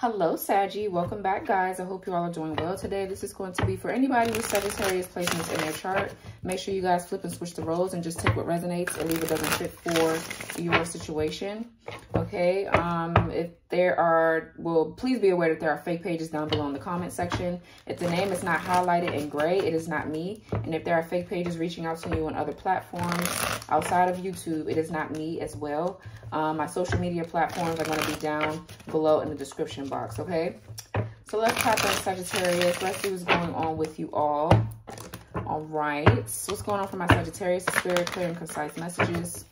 Hello, Saggy. Welcome back, guys. I hope you all are doing well today. This is going to be for anybody with Sagittarius placements in their chart. Make sure you guys flip and switch the roles and just take what resonates and leave it doesn't fit for your situation. Okay. Um, if there are, well, please be aware that there are fake pages down below in the comment section. If the name is not highlighted in gray, it is not me. And if there are fake pages reaching out to you on other platforms outside of YouTube, it is not me as well. Um, my social media platforms are going to be down below in the description box, okay? So let's tap in Sagittarius. Let's see what's going on with you all. All right. So what's going on for my Sagittarius? Spirit, clear and concise messages.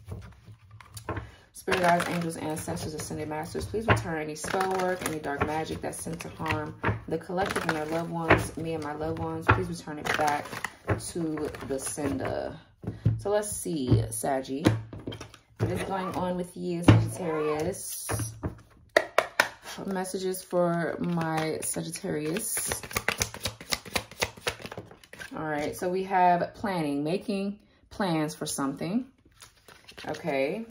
Spirit guides, angels, ancestors, ascended masters, please return any spell work, any dark magic that's sent to harm the collective and their loved ones, me and my loved ones. Please return it back to the sender. So let's see, Saggy. What is going on with you, Sagittarius? Messages for my Sagittarius. All right, so we have planning, making plans for something. Okay.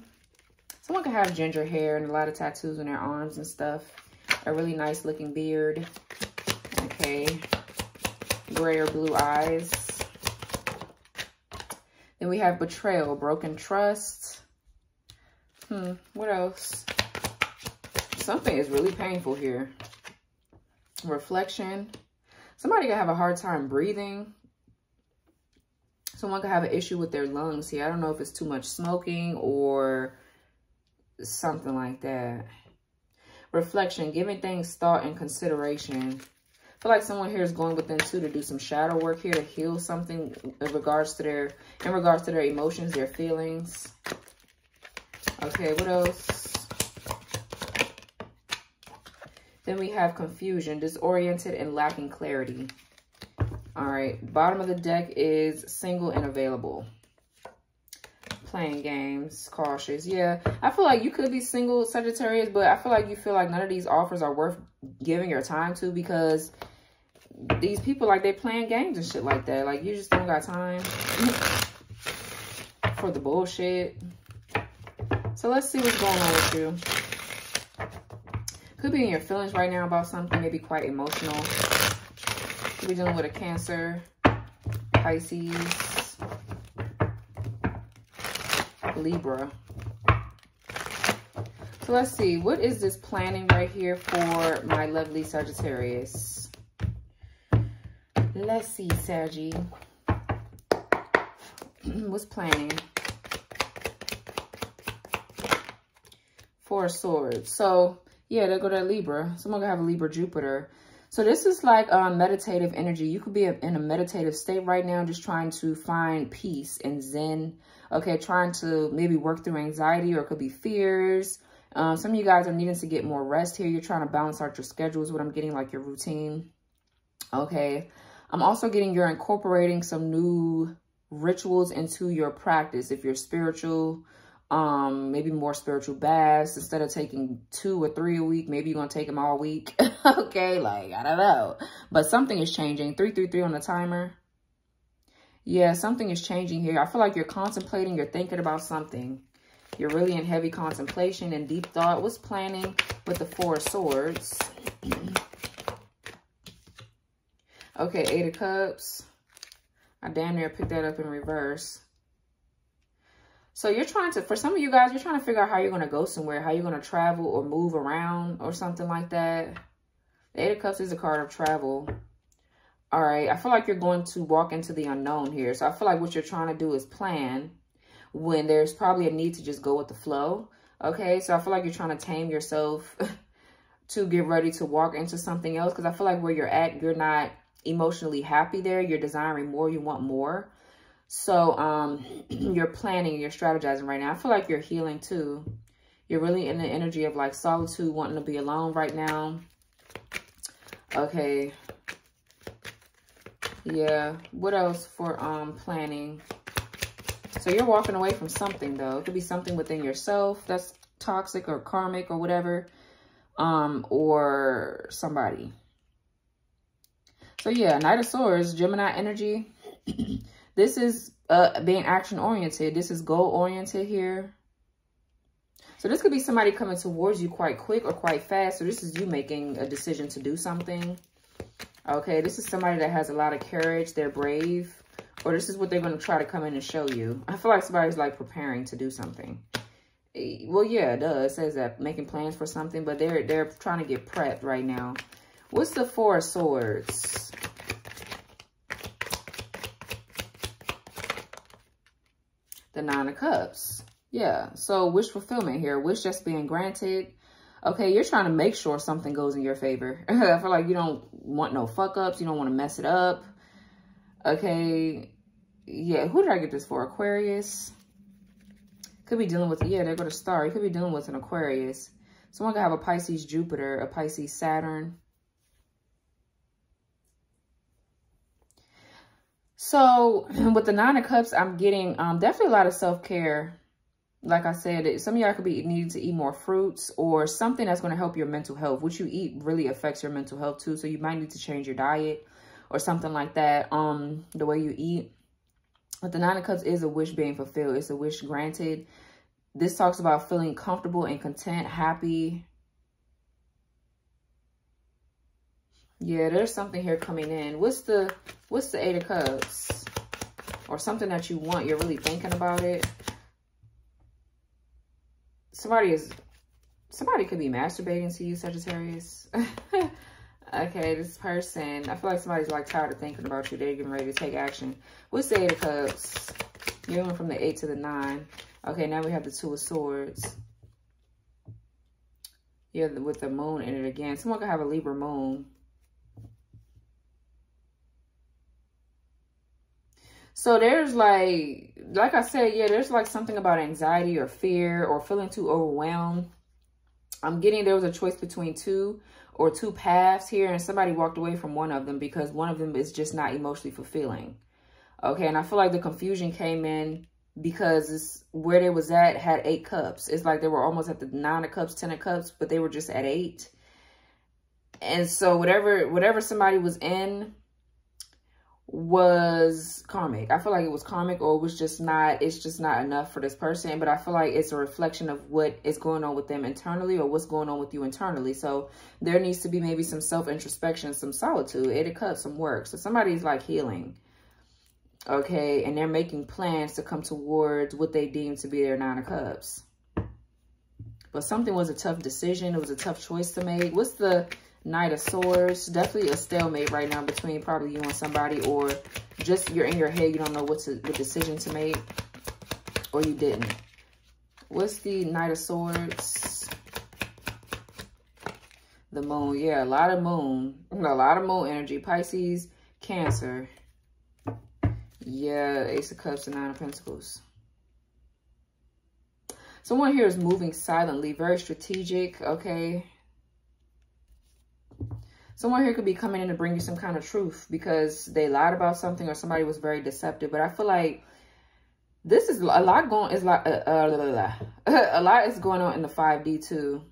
Someone could have ginger hair and a lot of tattoos on their arms and stuff. A really nice looking beard. Okay. Gray or blue eyes. Then we have betrayal, broken trust. Hmm, what else? Something is really painful here. Reflection. Somebody could have a hard time breathing. Someone could have an issue with their lungs here. I don't know if it's too much smoking or something like that. Reflection, giving things thought and consideration. I feel like someone here is going within too to do some shadow work here to heal something in regards to their in regards to their emotions, their feelings. Okay, what else? Then we have confusion, disoriented and lacking clarity. All right, bottom of the deck is single and available playing games, cautious. Yeah, I feel like you could be single, Sagittarius, but I feel like you feel like none of these offers are worth giving your time to because these people, like, they playing games and shit like that. Like, you just don't got time for the bullshit. So let's see what's going on with you. Could be in your feelings right now about something, maybe quite emotional. Could be dealing with a Cancer, Pisces, Libra. So let's see. What is this planning right here for my lovely Sagittarius? Let's see, Saggy. What's planning? Four swords. So, yeah, they go to Libra. Someone gonna have a Libra Jupiter. So this is like um, meditative energy. You could be in a meditative state right now, just trying to find peace and zen. Okay, trying to maybe work through anxiety or it could be fears. Um, some of you guys are needing to get more rest here. You're trying to balance out your schedules, what I'm getting, like your routine. Okay. I'm also getting you're incorporating some new rituals into your practice. If you're spiritual, um maybe more spiritual baths. Instead of taking two or three a week maybe you're gonna take them all week. Okay like i don't know. But something is changing. Three three three on the timer. Yeah something is changing here. I feel like you're contemplating you're thinking about something. You're really in heavy contemplation and deep thought. What's planning with the four swords? Okay eight of cups. I damn near picked that up in reverse so you're trying to, for some of you guys, you're trying to figure out how you're going to go somewhere, how you're going to travel or move around or something like that. The Eight of Cups is a card of travel. All right. I feel like you're going to walk into the unknown here. So I feel like what you're trying to do is plan when there's probably a need to just go with the flow. Okay. So I feel like you're trying to tame yourself to get ready to walk into something else. Because I feel like where you're at, you're not emotionally happy there. You're desiring more. You want more. So um, you're planning, you're strategizing right now. I feel like you're healing too. You're really in the energy of like solitude, wanting to be alone right now. Okay. Yeah. What else for um planning? So you're walking away from something though. It could be something within yourself that's toxic or karmic or whatever. Um, or somebody. So yeah, Knight of Swords, Gemini energy. This is uh, being action oriented. This is goal oriented here. So this could be somebody coming towards you quite quick or quite fast. So this is you making a decision to do something. Okay, this is somebody that has a lot of courage. They're brave. Or this is what they're going to try to come in and show you. I feel like somebody's like preparing to do something. Eh, well, yeah, it does. It says that making plans for something, but they're they're trying to get prepped right now. What's the Four of Swords? The Nine of Cups. Yeah, so wish fulfillment here. Wish just being granted. Okay, you're trying to make sure something goes in your favor. I feel like you don't want no fuck ups. You don't want to mess it up. Okay, yeah, who did I get this for? Aquarius. Could be dealing with, yeah, they're going to star. You could be dealing with an Aquarius. Someone could have a Pisces Jupiter, a Pisces Saturn. So with the Nine of Cups, I'm getting um, definitely a lot of self-care. Like I said, some of y'all could be needing to eat more fruits or something that's going to help your mental health. What you eat really affects your mental health too. So you might need to change your diet or something like that. Um, The way you eat. But the Nine of Cups is a wish being fulfilled. It's a wish granted. This talks about feeling comfortable and content, happy. Yeah, there's something here coming in. What's the what's the Eight of Cups? Or something that you want. You're really thinking about it. Somebody is somebody could be masturbating to you, Sagittarius. Okay, this person, I feel like somebody's like tired of thinking about you. They're getting ready to take action. What's the Eight of Cups? You're going from the Eight to the Nine. Okay, now we have the Two of Swords. Yeah, with the moon in it again. Someone could have a Libra moon. So there's like, like I said, yeah, there's like something about anxiety or fear or feeling too overwhelmed. I'm getting there was a choice between two or two paths here and somebody walked away from one of them because one of them is just not emotionally fulfilling. Okay, and I feel like the confusion came in because where they was at had eight cups. It's like they were almost at the nine of cups, ten of cups, but they were just at eight. And so whatever whatever somebody was in was karmic. I feel like it was karmic or it was just not, it's just not enough for this person. But I feel like it's a reflection of what is going on with them internally or what's going on with you internally. So there needs to be maybe some self-introspection, some solitude, Eight of Cups, some work. So somebody's like healing. Okay. And they're making plans to come towards what they deem to be their Nine of Cups. But something was a tough decision. It was a tough choice to make. What's the Knight of Swords. Definitely a stalemate right now between probably you and somebody or just you're in your head. You don't know what, to, what decision to make or you didn't. What's the Knight of Swords? The moon. Yeah, a lot of moon. A lot of moon energy. Pisces, Cancer. Yeah, Ace of Cups and Nine of Pentacles. Someone here is moving silently, very strategic, okay? Someone here could be coming in to bring you some kind of truth because they lied about something or somebody was very deceptive. But I feel like this is a lot going is like uh, uh, a lot is going on in the 5D too.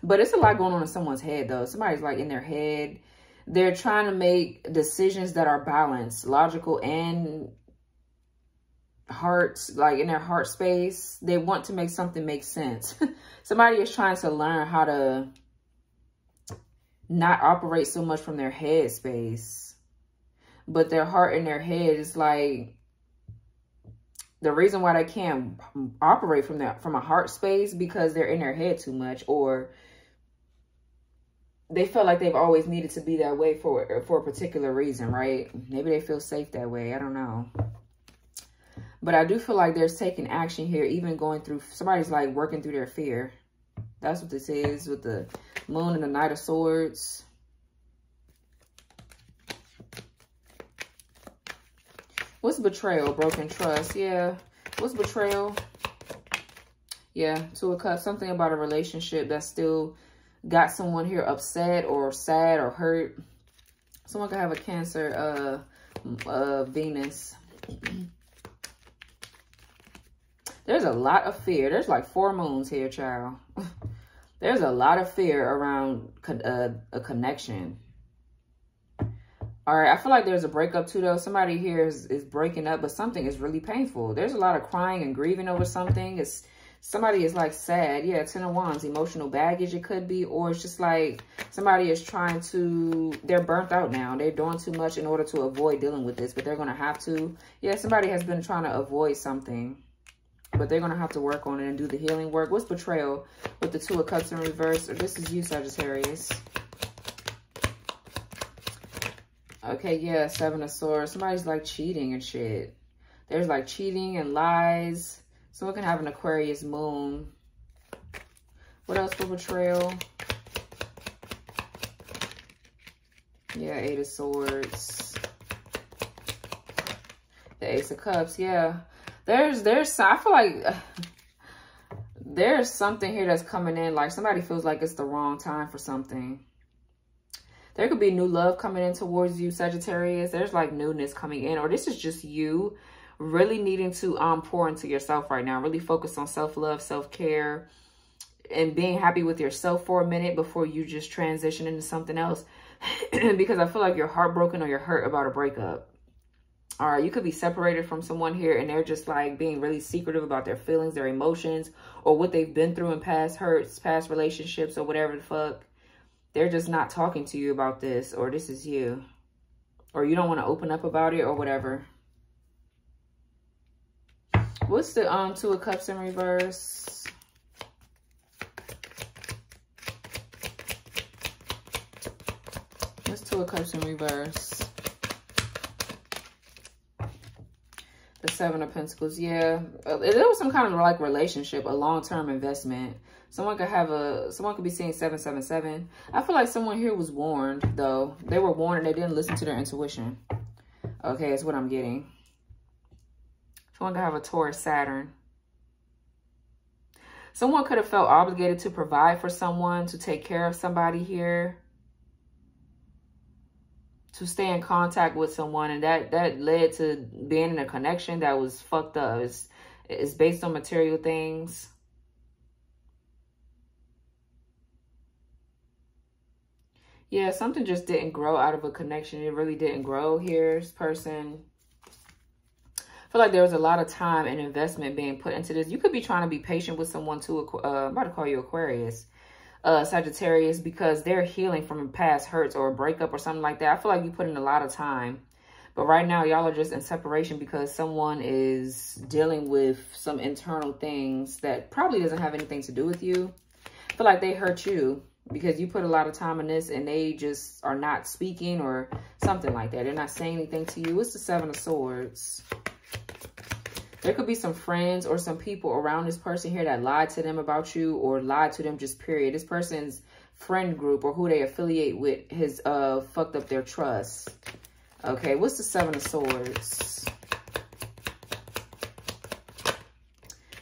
But it's a lot going on in someone's head though. Somebody's like in their head. They're trying to make decisions that are balanced, logical and hearts, like in their heart space. They want to make something make sense. Somebody is trying to learn how to not operate so much from their head space. But their heart and their head is like the reason why they can't operate from that from a heart space because they're in their head too much or they feel like they've always needed to be that way for for a particular reason, right? Maybe they feel safe that way. I don't know. But I do feel like there's taking action here, even going through, somebody's like working through their fear. That's what this is with the moon and the knight of swords. What's betrayal? Broken trust. Yeah. What's betrayal? Yeah, to a cut. Something about a relationship that still got someone here upset or sad or hurt. Someone could have a Cancer, uh, uh, Venus. There's a lot of fear. There's like four moons here, child. There's a lot of fear around uh, a connection. All right, I feel like there's a breakup too, though. Somebody here is, is breaking up, but something is really painful. There's a lot of crying and grieving over something. It's somebody is like sad. Yeah, Ten of Wands, emotional baggage it could be. Or it's just like somebody is trying to, they're burnt out now. They're doing too much in order to avoid dealing with this, but they're going to have to. Yeah, somebody has been trying to avoid something, but they're going to have to work on it and do the healing work. What's betrayal with the Two of Cups in reverse? Or this is you, Sagittarius. Okay, yeah, Seven of Swords. Somebody's like cheating and shit. There's like cheating and lies Someone can have an Aquarius moon. What else for betrayal? Yeah, Eight of Swords. The Ace of Cups, yeah. There's, there's, I feel like there's something here that's coming in. Like somebody feels like it's the wrong time for something. There could be new love coming in towards you, Sagittarius. There's like newness coming in. Or this is just you really needing to um pour into yourself right now. Really focus on self-love, self-care, and being happy with yourself for a minute before you just transition into something else. because I feel like you're heartbroken or you're hurt about a breakup. All right, you could be separated from someone here and they're just like being really secretive about their feelings, their emotions, or what they've been through in past hurts, past relationships, or whatever the fuck. They're just not talking to you about this, or this is you. Or you don't want to open up about it, or whatever. What's the um Two of Cups in reverse? What's Two of Cups in reverse? The Seven of Pentacles, yeah. Uh, it was some kind of like relationship, a long-term investment. Someone could have a, someone could be seeing 777. I feel like someone here was warned, though. They were warned and they didn't listen to their intuition. Okay, that's what I'm getting. Someone could have a Taurus Saturn. Someone could have felt obligated to provide for someone, to take care of somebody here, to stay in contact with someone. And that, that led to being in a connection that was fucked up. It's, it's based on material things. Yeah, something just didn't grow out of a connection. It really didn't grow here. This person I feel like there was a lot of time and investment being put into this. You could be trying to be patient with someone too. Uh, I'm about to call you Aquarius. Uh, Sagittarius because they're healing from past hurts or a breakup or something like that. I feel like you put in a lot of time. But right now, y'all are just in separation because someone is dealing with some internal things that probably doesn't have anything to do with you. I feel like they hurt you because you put a lot of time in this and they just are not speaking or something like that. They're not saying anything to you. It's the Seven of Swords. There could be some friends or some people around this person here that lied to them about you or lied to them just period. This person's friend group or who they affiliate with has uh, fucked up their trust. Okay, what's the Seven of Swords?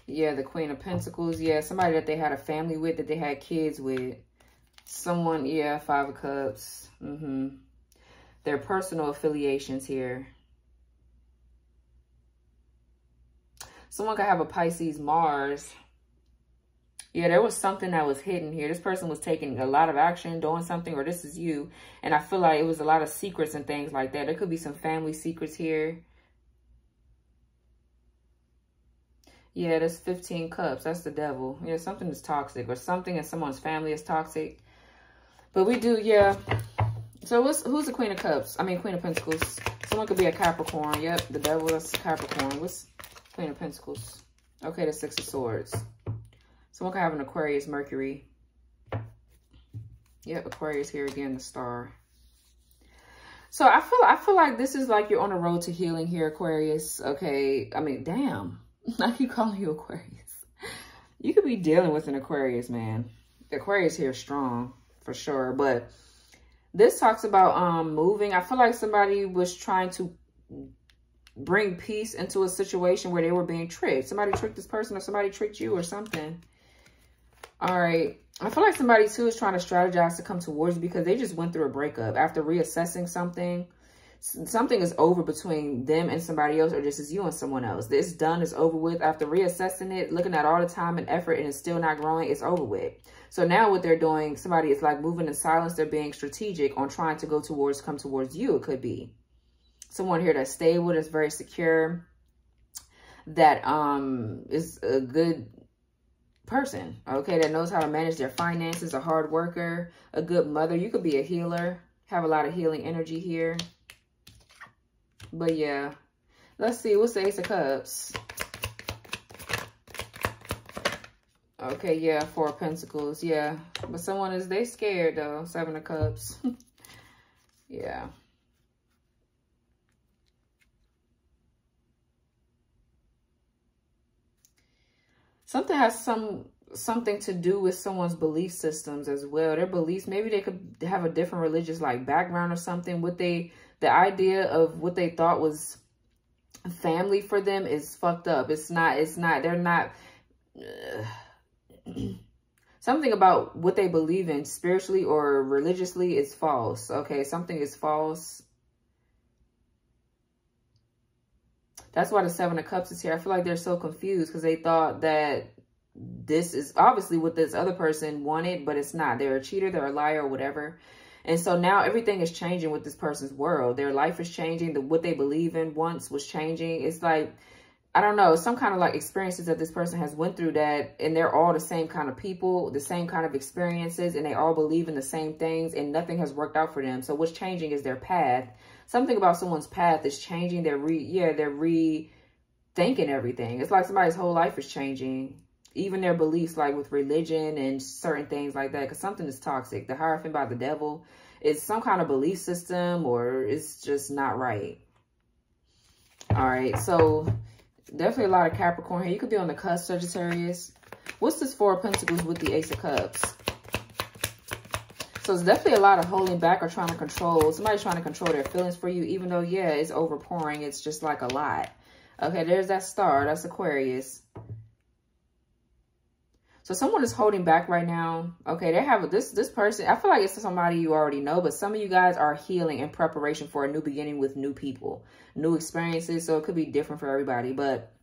Yeah, the Queen of Pentacles. Yeah, somebody that they had a family with, that they had kids with. Someone, yeah, Five of Cups. Mm-hmm. Their personal affiliations here. Someone could have a Pisces Mars. Yeah, there was something that was hidden here. This person was taking a lot of action, doing something, or this is you. And I feel like it was a lot of secrets and things like that. There could be some family secrets here. Yeah, that's 15 cups. That's the devil. Yeah, something is toxic or something in someone's family is toxic. But we do, yeah. So who's the Queen of Cups? I mean, Queen of Pentacles. Someone could be a Capricorn. Yep, the devil, that's Capricorn. What's Queen of Pentacles. Okay, the Six of Swords. so Someone could have an Aquarius, Mercury. Yep, Aquarius here again, the star. So I feel I feel like this is like you're on a road to healing here, Aquarius. Okay, I mean, damn. I keep calling you Aquarius. You could be dealing with an Aquarius, man. The Aquarius here strong, for sure. But this talks about um moving. I feel like somebody was trying to bring peace into a situation where they were being tricked. Somebody tricked this person or somebody tricked you or something. All right. I feel like somebody too is trying to strategize to come towards you because they just went through a breakup. After reassessing something, something is over between them and somebody else or just as you and someone else. This done is over with. After reassessing it, looking at all the time and effort and it's still not growing, it's over with. So now what they're doing, somebody is like moving in silence. They're being strategic on trying to go towards, come towards you, it could be someone here that's stable, that's very secure, that um is a good person, okay, that knows how to manage their finances, a hard worker, a good mother. You could be a healer, have a lot of healing energy here. But yeah, let's see. What's the Ace of Cups? Okay, yeah, Four of Pentacles. Yeah, but someone is, they scared though. Seven of Cups. yeah. Something has some something to do with someone's belief systems as well. Their beliefs, maybe they could have a different religious like background or something. What they, the idea of what they thought was family for them is fucked up. It's not, it's not, they're not, uh, something about what they believe in spiritually or religiously is false. Okay. Something is false. That's why the Seven of Cups is here. I feel like they're so confused because they thought that this is obviously what this other person wanted, but it's not. They're a cheater, they're a liar, or whatever. And so now everything is changing with this person's world. Their life is changing. The, what they believe in once was changing. It's like, I don't know, some kind of like experiences that this person has went through that, and they're all the same kind of people, the same kind of experiences, and they all believe in the same things, and nothing has worked out for them. So what's changing is their path something about someone's path is changing. They're re, yeah, they're rethinking everything. It's like somebody's whole life is changing. Even their beliefs, like with religion and certain things like that, because something is toxic. The Hierophant by the devil is some kind of belief system or it's just not right. All right, so definitely a lot of Capricorn here. You could be on the cusp, Sagittarius. What's this Four of Pentacles with the Ace of Cups? So it's definitely a lot of holding back or trying to control. Somebody's trying to control their feelings for you, even though, yeah, it's overpouring. It's just like a lot. Okay, there's that star. That's Aquarius. So someone is holding back right now. Okay, they have this this person. I feel like it's somebody you already know, but some of you guys are healing in preparation for a new beginning with new people, new experiences. So it could be different for everybody, but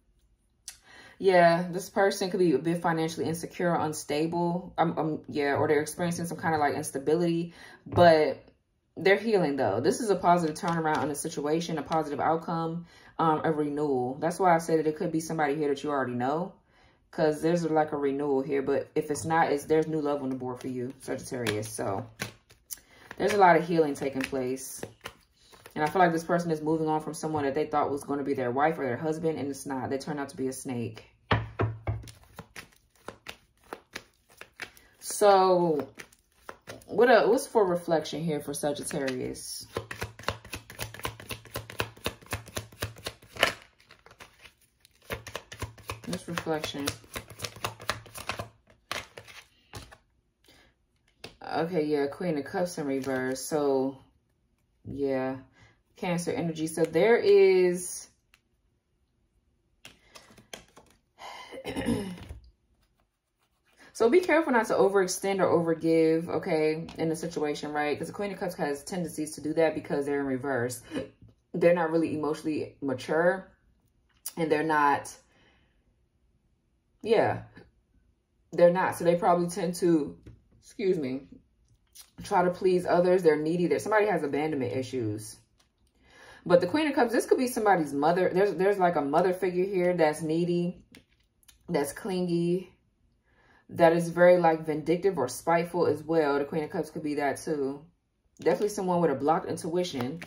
yeah, this person could be a bit financially insecure, unstable. Um, um, yeah, or they're experiencing some kind of like instability, but they're healing though. This is a positive turnaround in a situation, a positive outcome, um, a renewal. That's why I said that it could be somebody here that you already know because there's like a renewal here. But if it's not, it's there's new love on the board for you, Sagittarius. So there's a lot of healing taking place. And I feel like this person is moving on from someone that they thought was going to be their wife or their husband, and it's not. They turned out to be a snake. So, what a, what's for reflection here for Sagittarius? This reflection. Okay, yeah, Queen of Cups in reverse. So, yeah. Cancer energy. So there is... so be careful not to overextend or overgive, okay, in a situation, right? Because the Queen of Cups has tendencies to do that because they're in reverse. They're not really emotionally mature. And they're not... Yeah. They're not. So they probably tend to... Excuse me try to please others. They're needy. There, somebody has abandonment issues. But the Queen of Cups, this could be somebody's mother. There's there's like a mother figure here that's needy, that's clingy, that is very like vindictive or spiteful as well. The Queen of Cups could be that too. Definitely someone with a blocked intuition.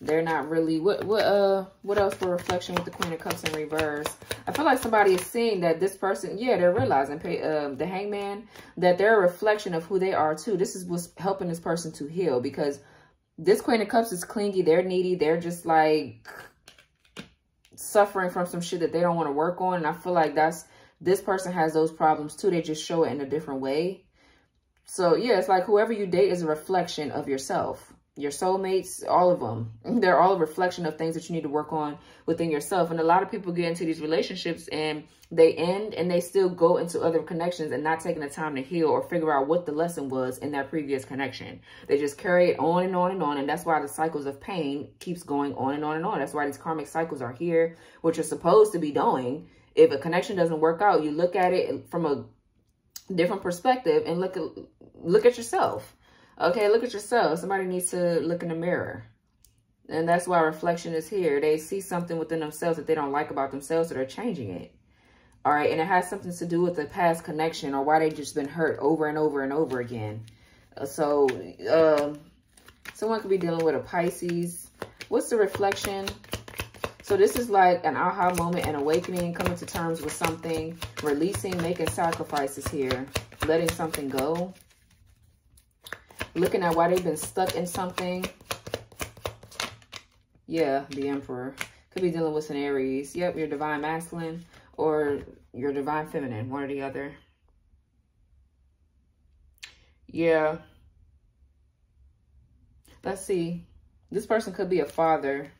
They're not really what what uh what else for reflection with the Queen of Cups in reverse. I feel like somebody is seeing that this person, yeah, they're realizing pay, uh, the hangman that they're a reflection of who they are too. This is what's helping this person to heal because this Queen of Cups is clingy. They're needy. They're just like suffering from some shit that they don't want to work on. And I feel like that's, this person has those problems too. They just show it in a different way. So yeah, it's like whoever you date is a reflection of yourself your soulmates, all of them. They're all a reflection of things that you need to work on within yourself. And a lot of people get into these relationships and they end and they still go into other connections and not taking the time to heal or figure out what the lesson was in that previous connection. They just carry it on and on and on. And that's why the cycles of pain keeps going on and on and on. That's why these karmic cycles are here, which are supposed to be doing. If a connection doesn't work out, you look at it from a different perspective and look at, look at yourself Okay, look at yourself. Somebody needs to look in the mirror. And that's why reflection is here. They see something within themselves that they don't like about themselves, so they're changing it. All right. And it has something to do with the past connection or why they just been hurt over and over and over again. Uh, so, uh, someone could be dealing with a Pisces. What's the reflection? So this is like an aha moment, an awakening, coming to terms with something, releasing, making sacrifices here, letting something go. Looking at why they've been stuck in something. Yeah, the Emperor. Could be dealing with an Aries. Yep, your divine masculine or your divine feminine, one or the other. Yeah. Let's see. This person could be a father.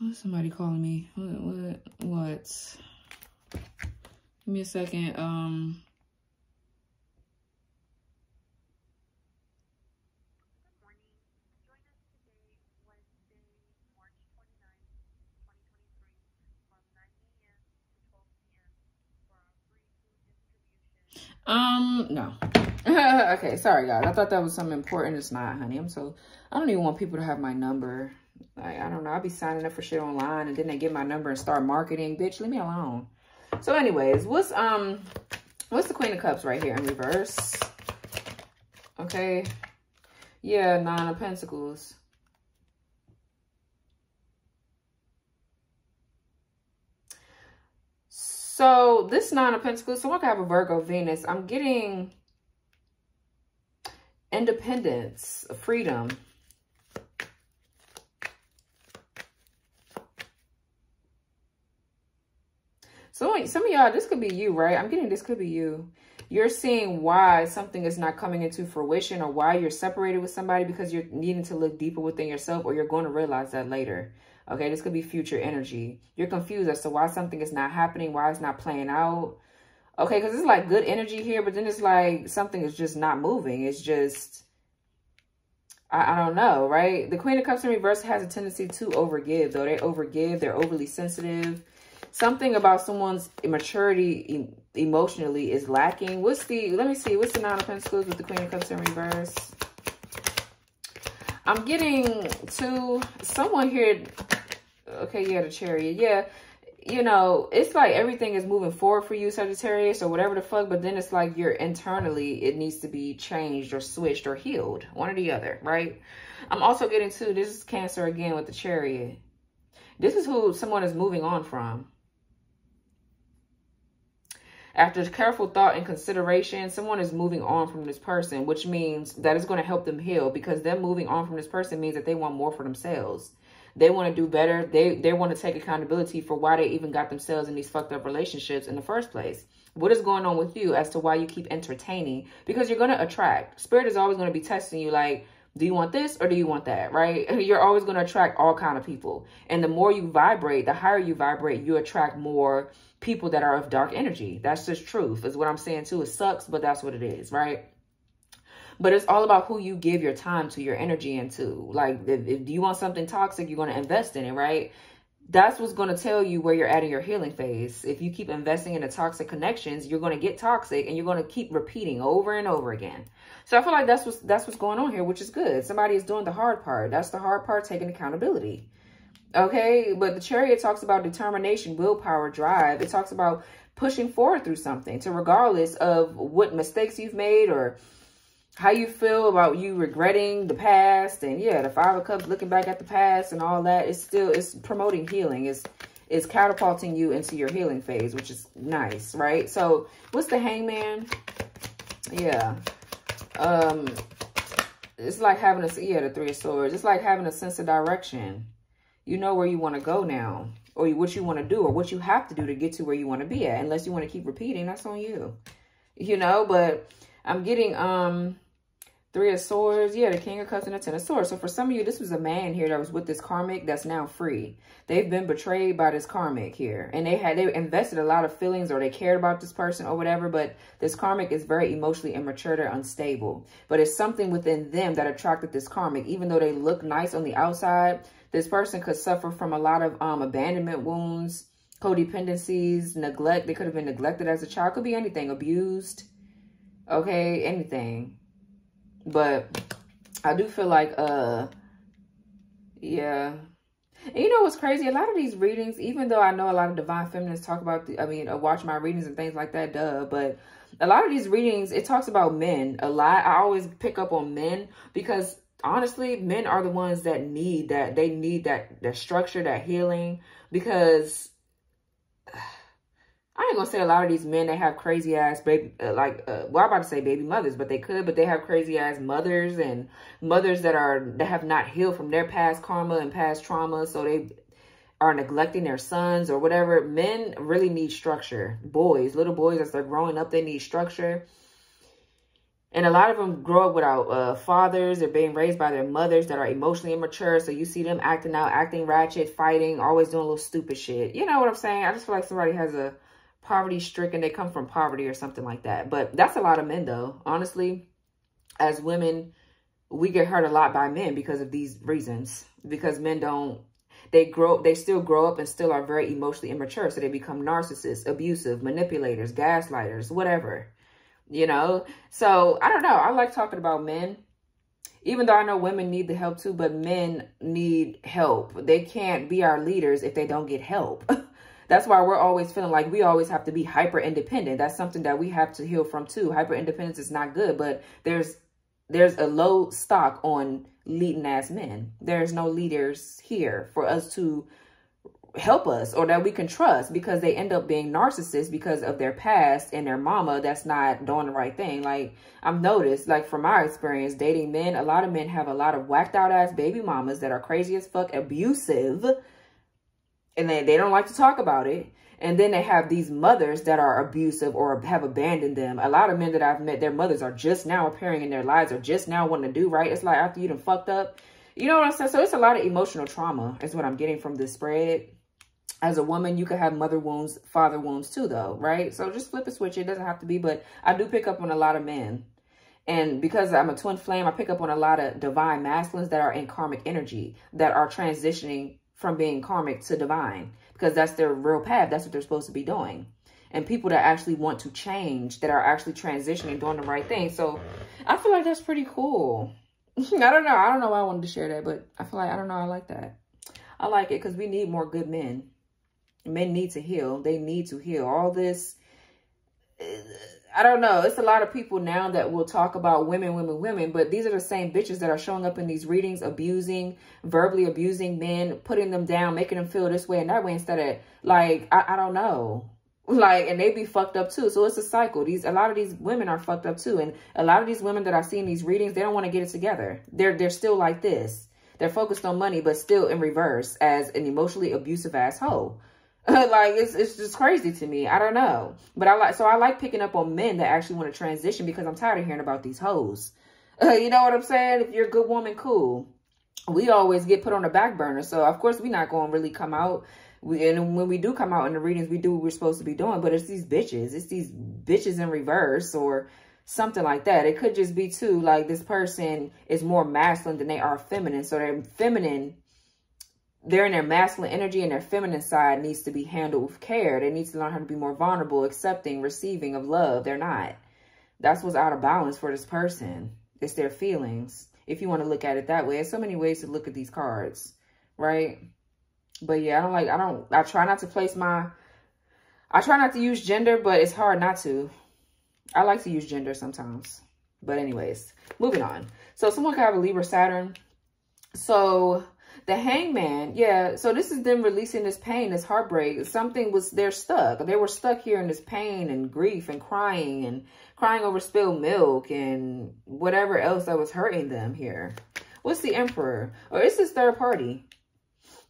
What's somebody calling me? What, what, what? Give me a second. Um, Um, no. okay, sorry guys. I thought that was something important. It's not, honey. I'm so I don't even want people to have my number. Like, I don't know. I'll be signing up for shit online and then they get my number and start marketing. Bitch, leave me alone. So anyways, what's um what's the Queen of Cups right here in reverse? Okay. Yeah, Nine of Pentacles. So this Nine of Pentacles, so I have a Virgo Venus. I'm getting independence, freedom. So some of y'all, this could be you, right? I'm getting this could be you. You're seeing why something is not coming into fruition or why you're separated with somebody because you're needing to look deeper within yourself or you're going to realize that later. Okay, this could be future energy. You're confused as to why something is not happening, why it's not playing out. Okay, because it's like good energy here, but then it's like something is just not moving. It's just, I, I don't know, right? The Queen of Cups in reverse has a tendency to overgive, though. They overgive. They're overly sensitive. Something about someone's immaturity emotionally is lacking. What's the, let me see, what's the Nine of Pentacles with the Queen of Cups in reverse? I'm getting to someone here. Okay, yeah, the chariot. Yeah, you know, it's like everything is moving forward for you, Sagittarius, or whatever the fuck. But then it's like you're internally, it needs to be changed or switched or healed. One or the other, right? I'm also getting to, this is Cancer again with the chariot. This is who someone is moving on from. After careful thought and consideration, someone is moving on from this person, which means that it's going to help them heal because them moving on from this person means that they want more for themselves. They want to do better. They, they want to take accountability for why they even got themselves in these fucked up relationships in the first place. What is going on with you as to why you keep entertaining? Because you're going to attract. Spirit is always going to be testing you like, do you want this or do you want that, right? You're always going to attract all kind of people. And the more you vibrate, the higher you vibrate, you attract more people that are of dark energy. That's just truth is what I'm saying too. It sucks, but that's what it is, right? But it's all about who you give your time to, your energy into. Like, if, if you want something toxic, you're going to invest in it, right? That's what's going to tell you where you're at in your healing phase. If you keep investing in the toxic connections, you're going to get toxic and you're going to keep repeating over and over again. So I feel like that's what's, that's what's going on here, which is good. Somebody is doing the hard part. That's the hard part, taking accountability. Okay, but the chariot talks about determination, willpower, drive. It talks about pushing forward through something to regardless of what mistakes you've made or how you feel about you regretting the past and yeah the five of cups looking back at the past and all that it's still it's promoting healing it's it's catapulting you into your healing phase which is nice right so what's the hangman yeah um it's like having a yeah the three of swords it's like having a sense of direction you know where you want to go now or what you want to do or what you have to do to get to where you want to be at. Unless you want to keep repeating, that's on you. You know, but I'm getting um three of swords. Yeah, the king of cups and the ten of swords. So for some of you, this was a man here that was with this karmic that's now free. They've been betrayed by this karmic here. And they had they invested a lot of feelings or they cared about this person or whatever. But this karmic is very emotionally immature. They're unstable. But it's something within them that attracted this karmic. Even though they look nice on the outside, this person could suffer from a lot of um, abandonment wounds, codependencies, neglect. They could have been neglected as a child. Could be anything. Abused. Okay, anything. But I do feel like, uh, yeah. And you know what's crazy? A lot of these readings, even though I know a lot of divine feminists talk about, the, I mean, uh, watch my readings and things like that, duh. But a lot of these readings, it talks about men a lot. I always pick up on men because honestly, men are the ones that need that. They need that, that structure, that healing because I ain't gonna say a lot of these men they have crazy ass baby uh, like uh, well I'm about to say baby mothers but they could but they have crazy ass mothers and mothers that are that have not healed from their past karma and past trauma so they are neglecting their sons or whatever men really need structure boys little boys as they're growing up they need structure and a lot of them grow up without uh, fathers. They're being raised by their mothers that are emotionally immature. So you see them acting out, acting ratchet, fighting, always doing a little stupid shit. You know what I'm saying? I just feel like somebody has a poverty stricken. They come from poverty or something like that. But that's a lot of men though. Honestly, as women, we get hurt a lot by men because of these reasons. Because men don't, they grow, they still grow up and still are very emotionally immature. So they become narcissists, abusive, manipulators, gaslighters, whatever. You know? So I don't know. I like talking about men even though I know women need the help too, but men need help. They can't be our leaders if they don't get help. That's why we're always feeling like we always have to be hyper independent. That's something that we have to heal from too. Hyper independence is not good, but there's there's a low stock on leading ass men. There's no leaders here for us to help us or that we can trust because they end up being narcissists because of their past and their mama that's not doing the right thing. Like I've noticed, like from my experience dating men, a lot of men have a lot of whacked out ass baby mamas that are crazy as fuck, abusive, and they, they don't like to talk about it. And then they have these mothers that are abusive or have abandoned them. A lot of men that I've met, their mothers are just now appearing in their lives or just now wanting to do right. It's like after you done fucked up. You know what I'm saying? So it's a lot of emotional trauma is what I'm getting from this spread. As a woman, you could have mother wounds, father wounds too, though, right? So just flip a switch. It doesn't have to be, but I do pick up on a lot of men. And because I'm a twin flame, I pick up on a lot of divine masculines that are in karmic energy, that are transitioning from being karmic to divine because that's their real path. That's what they're supposed to be doing. And people that actually want to change, that are actually transitioning, doing the right thing. So I feel like that's pretty cool. I don't know. I don't know why I wanted to share that, but I feel like, I don't know. I like that. I like it because we need more good men. Men need to heal. They need to heal. All this I don't know. It's a lot of people now that will talk about women, women, women, but these are the same bitches that are showing up in these readings, abusing, verbally abusing men, putting them down, making them feel this way and that way instead of like, I, I don't know. Like, and they be fucked up too. So it's a cycle. These, a lot of these women are fucked up too. And a lot of these women that I see in these readings, they don't want to get it together. They're, they're still like this. They're focused on money, but still in reverse as an emotionally abusive asshole. like it's it's just crazy to me. I don't know. But I like so I like picking up on men that actually want to transition because I'm tired of hearing about these hoes. Uh, you know what I'm saying? If you're a good woman, cool. We always get put on the back burner. So of course we're not going to really come out. We, and when we do come out in the readings, we do what we're supposed to be doing. But it's these bitches. It's these bitches in reverse or something like that. It could just be too like this person is more masculine than they are feminine. So they're feminine they're in their masculine energy and their feminine side needs to be handled with care. They need to learn how to be more vulnerable, accepting, receiving of love. They're not. That's what's out of balance for this person. It's their feelings. If you want to look at it that way, there's so many ways to look at these cards, right? But yeah, I don't like, I don't, I try not to place my, I try not to use gender, but it's hard not to. I like to use gender sometimes. But anyways, moving on. So someone could have a Libra Saturn. So the hangman, yeah, so this is them releasing this pain, this heartbreak. Something was, they're stuck. They were stuck here in this pain and grief and crying and crying over spilled milk and whatever else that was hurting them here. What's the emperor? Oh, or is this third party?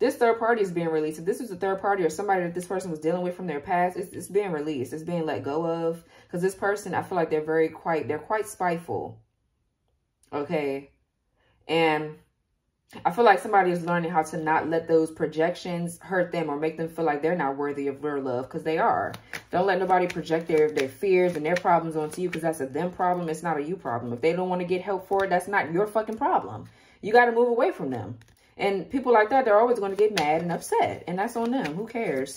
This third party is being released. If this is a third party or somebody that this person was dealing with from their past, it's, it's being released. It's being let go of. Because this person, I feel like they're very quite, they're quite spiteful. Okay. And I feel like somebody is learning how to not let those projections hurt them or make them feel like they're not worthy of real love because they are. Don't let nobody project their, their fears and their problems onto you because that's a them problem. It's not a you problem. If they don't want to get help for it, that's not your fucking problem. You got to move away from them. And people like that, they're always going to get mad and upset. And that's on them. Who cares?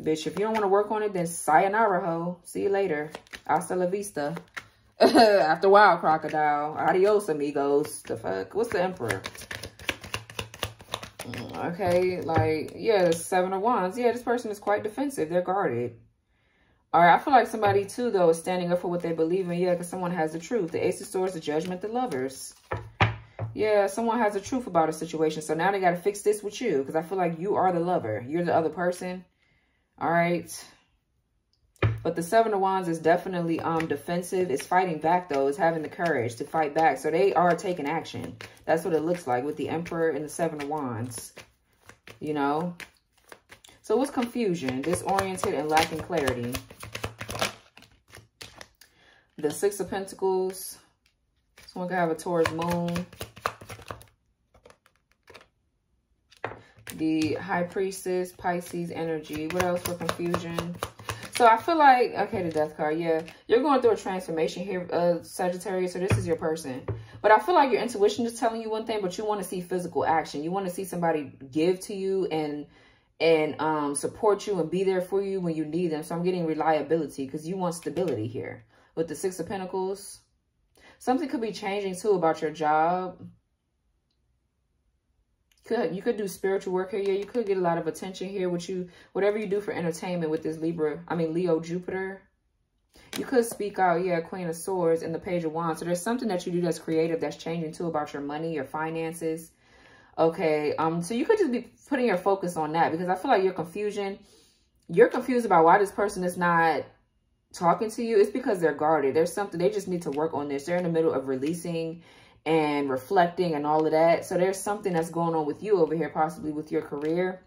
Bitch, if you don't want to work on it, then sayonara, ho. See you later. Hasta la vista. After a while, crocodile. Adios, amigos. The fuck? What's the emperor? Okay, like, yeah, the Seven of Wands. Yeah, this person is quite defensive. They're guarded. All right, I feel like somebody, too, though, is standing up for what they believe in. Yeah, because someone has the truth. The Ace of Swords, the Judgment, the Lovers. Yeah, someone has the truth about a situation. So now they got to fix this with you because I feel like you are the lover. You're the other person. All right. But the Seven of Wands is definitely um defensive. It's fighting back, though. It's having the courage to fight back. So they are taking action. That's what it looks like with the Emperor and the Seven of Wands. You know? So what's confusion? Disoriented and lacking clarity. The Six of Pentacles. Someone could have a Taurus moon. The High Priestess, Pisces energy. What else for confusion? So I feel like, okay, the death card, yeah. You're going through a transformation here, uh, Sagittarius, so this is your person. But I feel like your intuition is telling you one thing, but you want to see physical action. You want to see somebody give to you and and um, support you and be there for you when you need them. So I'm getting reliability because you want stability here. With the Six of Pentacles, something could be changing too about your job could you could do spiritual work here. Yeah, you could get a lot of attention here. What you whatever you do for entertainment with this Libra, I mean Leo Jupiter. You could speak out, yeah, Queen of Swords and the Page of Wands. So there's something that you do that's creative, that's changing too about your money, your finances. Okay, um, so you could just be putting your focus on that because I feel like your confusion, you're confused about why this person is not talking to you. It's because they're guarded. There's something, they just need to work on this. They're in the middle of releasing and reflecting and all of that. So there's something that's going on with you over here, possibly with your career.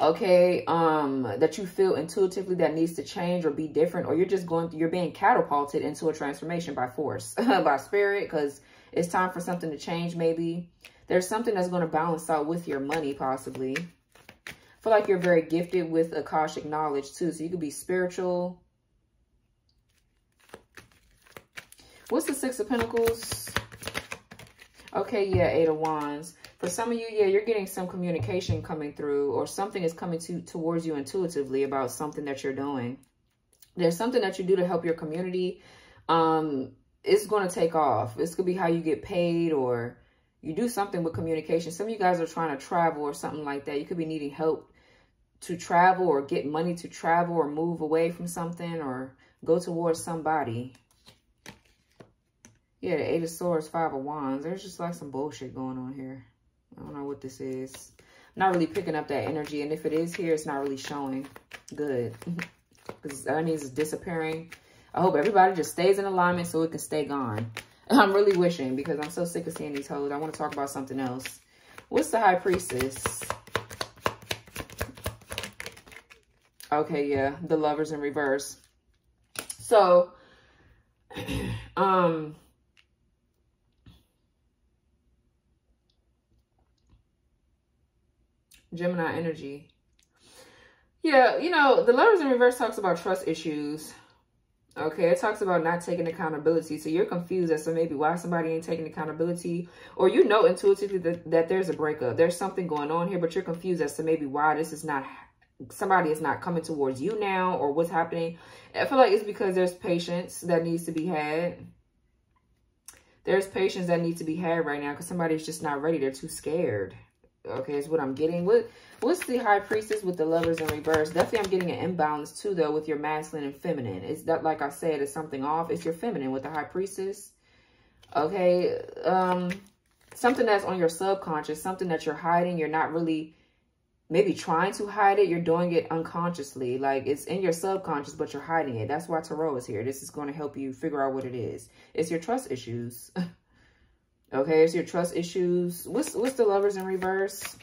Okay, um, that you feel intuitively that needs to change or be different, or you're just going, you're being catapulted into a transformation by force, by spirit, because it's time for something to change, maybe. There's something that's going to balance out with your money, possibly. I feel like you're very gifted with Akashic knowledge, too. So you could be spiritual. What's the Six of Pentacles? Okay, yeah, Eight of Wands. For some of you, yeah, you're getting some communication coming through or something is coming to towards you intuitively about something that you're doing. There's something that you do to help your community. Um, it's going to take off. This could be how you get paid or you do something with communication. Some of you guys are trying to travel or something like that. You could be needing help to travel or get money to travel or move away from something or go towards somebody. Yeah, the Eight of Swords, Five of Wands. There's just like some bullshit going on here. I don't know what this is. Not really picking up that energy. And if it is here, it's not really showing good. Because that means it's disappearing. I hope everybody just stays in alignment so it can stay gone. I'm really wishing because I'm so sick of seeing these hoes. I want to talk about something else. What's the High Priestess? Okay, yeah. The Lovers in reverse. So, um... Gemini energy. Yeah, you know, the lovers in reverse talks about trust issues. Okay, it talks about not taking accountability. So you're confused as to maybe why somebody ain't taking accountability. Or you know intuitively that, that there's a breakup. There's something going on here, but you're confused as to maybe why this is not, somebody is not coming towards you now or what's happening. I feel like it's because there's patience that needs to be had. There's patience that needs to be had right now because somebody's just not ready. They're too scared. Okay, is what I'm getting. What What's the High Priestess with the Lovers in reverse? Definitely I'm getting an imbalance too, though, with your masculine and feminine. It's that, like I said, it's something off. It's your feminine with the High Priestess. Okay, um, something that's on your subconscious, something that you're hiding. You're not really maybe trying to hide it. You're doing it unconsciously. Like it's in your subconscious, but you're hiding it. That's why Tarot is here. This is going to help you figure out what it is. It's your trust issues. Okay, it's your trust issues. What's what's the lovers in reverse?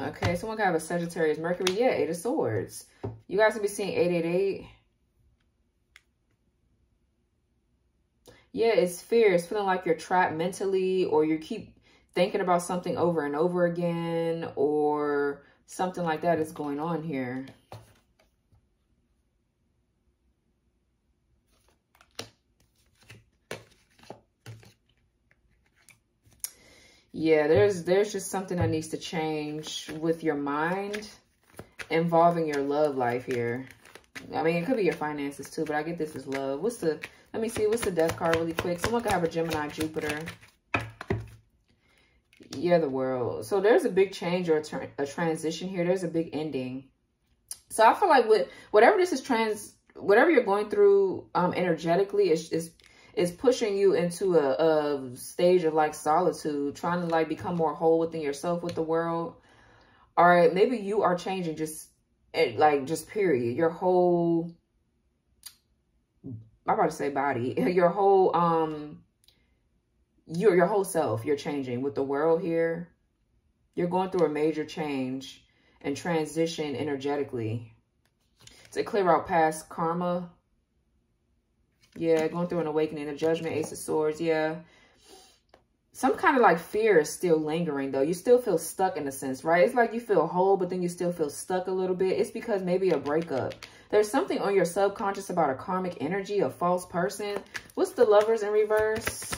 Okay, someone got a Sagittarius Mercury. Yeah, Eight of Swords. You guys will be seeing 888. Yeah, it's fear. It's feeling like you're trapped mentally or you keep thinking about something over and over again or something like that is going on here. Yeah, there's there's just something that needs to change with your mind involving your love life here. I mean, it could be your finances too, but I get this as love. What's the, let me see, what's the death card really quick? Someone could have a Gemini Jupiter. Yeah, the world. So there's a big change or a, tra a transition here. There's a big ending. So I feel like with whatever this is trans, whatever you're going through um, energetically is, is is pushing you into a, a stage of like solitude, trying to like become more whole within yourself with the world. All right, maybe you are changing just eh, like just period. Your whole I'm about to say body, your whole um your your whole self, you're changing with the world here. You're going through a major change and transition energetically to clear out past karma yeah, going through an awakening, a judgment, ace of swords. Yeah. Some kind of like fear is still lingering though. You still feel stuck in a sense, right? It's like you feel whole, but then you still feel stuck a little bit. It's because maybe a breakup. There's something on your subconscious about a karmic energy, a false person. What's the lovers in reverse?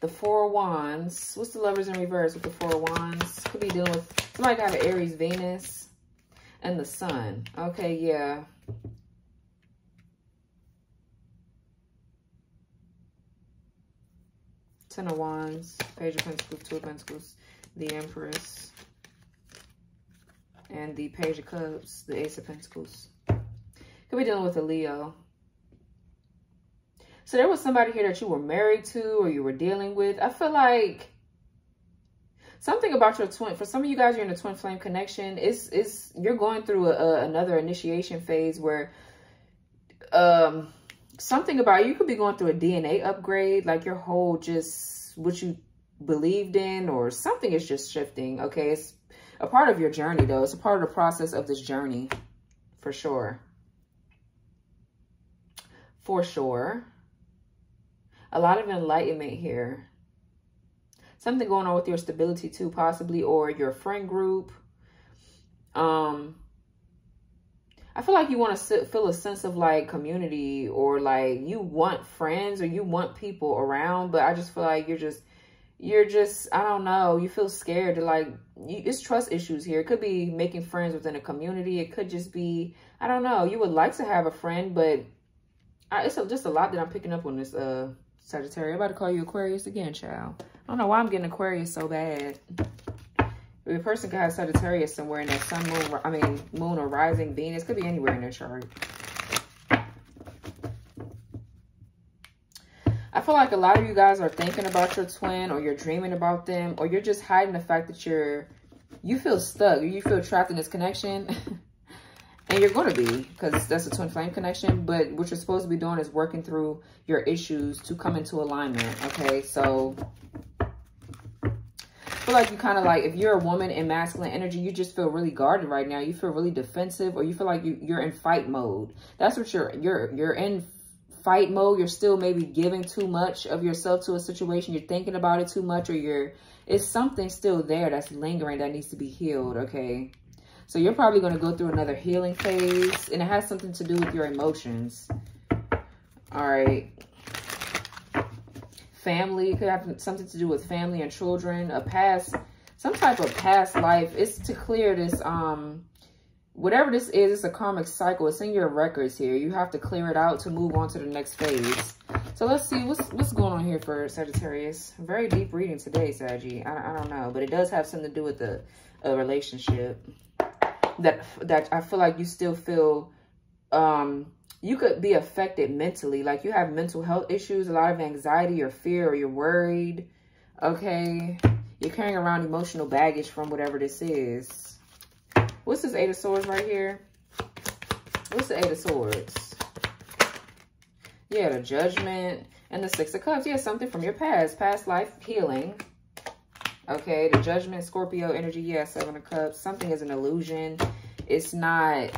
The Four Wands. What's the lovers in reverse with the Four Wands? Could be dealing with, somebody got an Aries, Venus, and the Sun. Okay, yeah. Ten of Wands, Page of Pentacles, Two of Pentacles, the Empress, and the Page of Cups, the Ace of Pentacles. Could be dealing with a Leo. So there was somebody here that you were married to or you were dealing with. I feel like something about your twin, for some of you guys, you're in a twin flame connection. It's, it's, you're going through a, a, another initiation phase where, um, something about you could be going through a DNA upgrade, like your whole just what you believed in or something is just shifting. Okay, it's a part of your journey though. It's a part of the process of this journey for sure. For sure. A lot of enlightenment here. Something going on with your stability too, possibly, or your friend group. Um, I feel like you want to feel a sense of like community or like you want friends or you want people around, but I just feel like you're just, you're just, I don't know, you feel scared to like, you, it's trust issues here. It could be making friends within a community. It could just be, I don't know, you would like to have a friend, but I, it's a, just a lot that I'm picking up on this uh Sagittarius. I'm about to call you Aquarius again, child. I don't know why I'm getting Aquarius so bad. A person could have Sagittarius somewhere in their sun, moon, I mean, moon or rising Venus. Could be anywhere in their chart. I feel like a lot of you guys are thinking about your twin or you're dreaming about them or you're just hiding the fact that you're, you feel stuck or you feel trapped in this connection. and you're going to be because that's a twin flame connection. But what you're supposed to be doing is working through your issues to come into alignment. Okay, so feel like you kind of like, if you're a woman in masculine energy, you just feel really guarded right now. You feel really defensive or you feel like you, you're in fight mode. That's what you're, you're, you're in fight mode. You're still maybe giving too much of yourself to a situation. You're thinking about it too much or you're, it's something still there that's lingering that needs to be healed. Okay. So you're probably going to go through another healing phase and it has something to do with your emotions. All right family. It could have something to do with family and children, a past, some type of past life. It's to clear this, um, whatever this is, it's a karmic cycle. It's in your records here. You have to clear it out to move on to the next phase. So let's see what's what's going on here for Sagittarius. Very deep reading today, Saggy. I, I don't know, but it does have something to do with the a relationship that that I feel like you still feel um you could be affected mentally. Like you have mental health issues, a lot of anxiety or fear, or you're worried. Okay. You're carrying around emotional baggage from whatever this is. What's this Eight of Swords right here? What's the Eight of Swords? Yeah, the Judgment and the Six of Cups. Yeah, something from your past. Past life healing. Okay, the Judgment, Scorpio energy. Yeah, Seven of Cups. Something is an illusion. It's not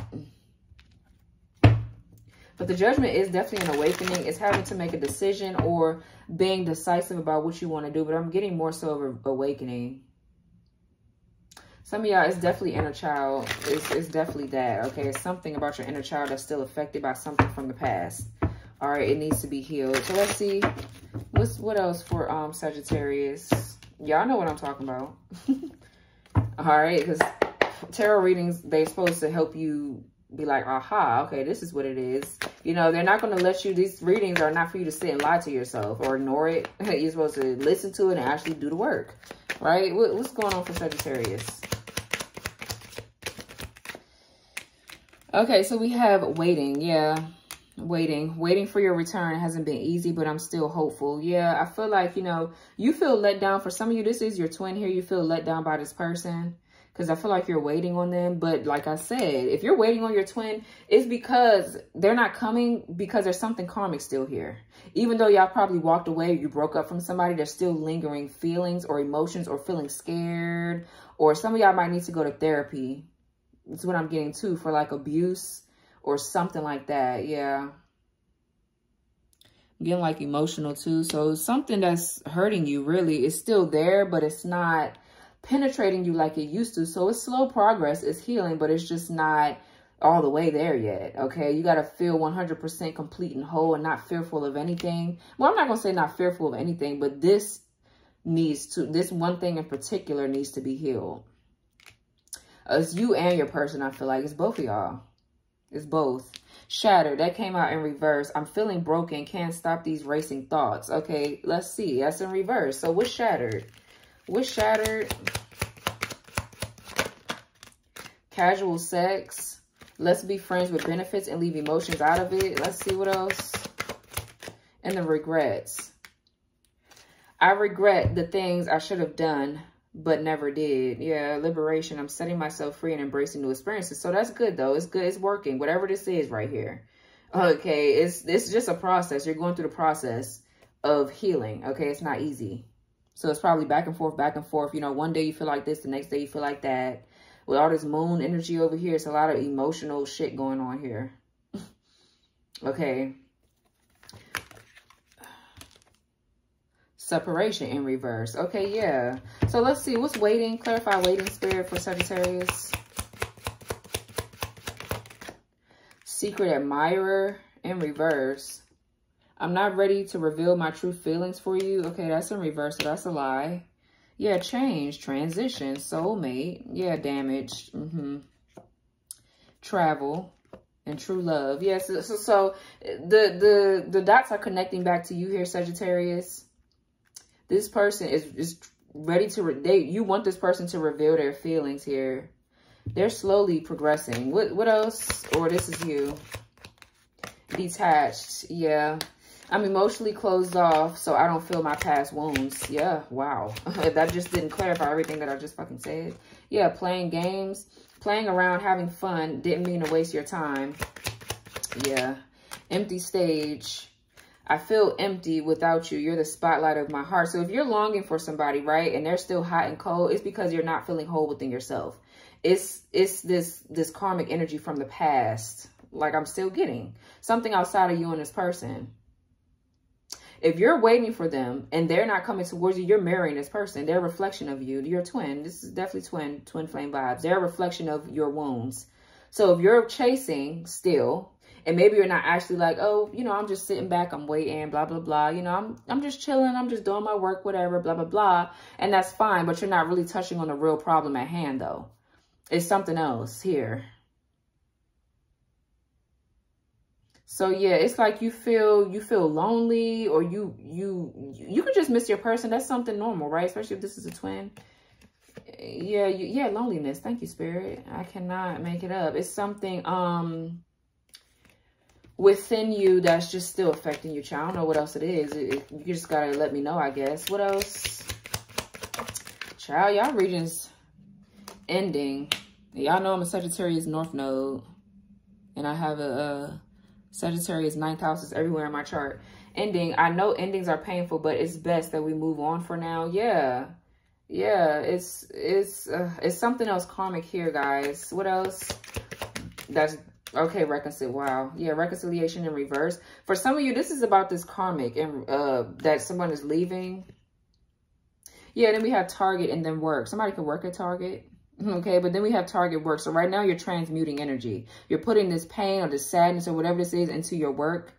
but the judgment is definitely an awakening. It's having to make a decision or being decisive about what you want to do. But I'm getting more so of awakening. Some of y'all, it's definitely inner child. It's, it's definitely that, okay? It's something about your inner child that's still affected by something from the past. All right, it needs to be healed. So let's see. What's What else for um Sagittarius? Y'all know what I'm talking about. All right, because tarot readings, they're supposed to help you be like, aha, okay, this is what it is. You know, they're not going to let you, these readings are not for you to sit and lie to yourself or ignore it. You're supposed to listen to it and actually do the work, right? What's going on for Sagittarius? Okay, so we have waiting. Yeah, waiting. Waiting for your return hasn't been easy, but I'm still hopeful. Yeah, I feel like, you know, you feel let down. For some of you, this is your twin here. You feel let down by this person because I feel like you're waiting on them. But like I said, if you're waiting on your twin, it's because they're not coming because there's something karmic still here. Even though y'all probably walked away, you broke up from somebody, there's still lingering feelings or emotions or feeling scared. Or some of y'all might need to go to therapy. That's what I'm getting too for like abuse or something like that. Yeah. Getting like emotional too. So something that's hurting you really is still there, but it's not penetrating you like it used to. So it's slow progress, it's healing, but it's just not all the way there yet, okay? You got to feel 100% complete and whole and not fearful of anything. Well, I'm not going to say not fearful of anything, but this needs to, this one thing in particular needs to be healed. It's you and your person, I feel like. It's both of y'all. It's both. Shattered. That came out in reverse. I'm feeling broken. Can't stop these racing thoughts. Okay, let's see. That's in reverse. So what's shattered? What's shattered? Casual sex. Let's be friends with benefits and leave emotions out of it. Let's see what else. And the regrets. I regret the things I should have done, but never did. Yeah, liberation. I'm setting myself free and embracing new experiences. So that's good, though. It's good. It's working. Whatever this is right here. Okay, it's, it's just a process. You're going through the process of healing. Okay, it's not easy. So it's probably back and forth, back and forth. You know, one day you feel like this, the next day you feel like that. With all this moon energy over here, it's a lot of emotional shit going on here. okay. Separation in reverse. Okay, yeah. So let's see. What's waiting? Clarify waiting spirit for Sagittarius. Secret admirer in reverse. I'm not ready to reveal my true feelings for you. Okay, that's in reverse. That's a lie. Yeah, change, transition, soulmate. Yeah, damage. Mm -hmm. Travel and true love. Yes, yeah, so, so, so the, the, the dots are connecting back to you here, Sagittarius. This person is, is ready to, they, you want this person to reveal their feelings here. They're slowly progressing. What, what else? Or this is you. Detached. Yeah. I'm emotionally closed off, so I don't feel my past wounds. Yeah, wow. that just didn't clarify everything that I just fucking said. Yeah, playing games, playing around, having fun didn't mean to waste your time. Yeah. Empty stage. I feel empty without you. You're the spotlight of my heart. So if you're longing for somebody, right, and they're still hot and cold, it's because you're not feeling whole within yourself. It's it's this this karmic energy from the past, like I'm still getting. Something outside of you and this person. If you're waiting for them and they're not coming towards you, you're marrying this person. They're a reflection of you. You're a twin. This is definitely twin, twin flame vibes. They're a reflection of your wounds. So if you're chasing still, and maybe you're not actually like, oh, you know, I'm just sitting back, I'm waiting, blah, blah, blah. You know, I'm I'm just chilling, I'm just doing my work, whatever, blah, blah, blah. And that's fine, but you're not really touching on the real problem at hand, though. It's something else here. So yeah, it's like you feel you feel lonely or you you you can just miss your person. That's something normal, right? Especially if this is a twin. Yeah, you, yeah, loneliness. Thank you, spirit. I cannot make it up. It's something um within you that's just still affecting you, child. I don't know what else it is. It, it, you just gotta let me know, I guess. What else? Child, y'all regions ending. Y'all know I'm a Sagittarius North Node. And I have a, a Sagittarius, ninth house is everywhere in my chart. Ending. I know endings are painful, but it's best that we move on for now. Yeah. Yeah, it's it's uh, it's something else karmic here, guys. What else? That's okay. Reconcile. Wow. Yeah, reconciliation in reverse. For some of you, this is about this karmic and uh that someone is leaving. Yeah, then we have target and then work. Somebody can work at target. Okay, but then we have target work. So right now you're transmuting energy. You're putting this pain or this sadness or whatever this is into your work.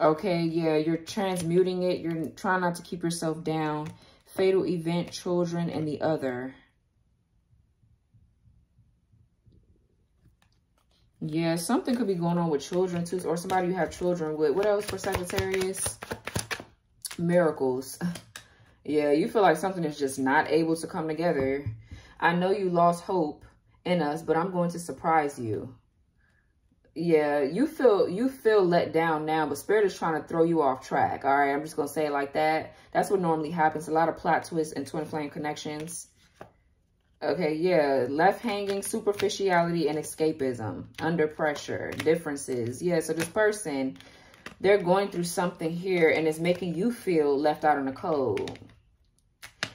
Okay, yeah, you're transmuting it. You're trying not to keep yourself down. Fatal event, children, and the other. Yeah, something could be going on with children too, or somebody you have children with. What else for Sagittarius? Miracles. Yeah, you feel like something is just not able to come together. I know you lost hope in us, but I'm going to surprise you. Yeah, you feel you feel let down now, but spirit is trying to throw you off track. All right, I'm just going to say it like that. That's what normally happens. A lot of plot twists and twin flame connections. Okay, yeah, left hanging, superficiality, and escapism, under pressure, differences. Yeah, so this person, they're going through something here and it's making you feel left out in the cold.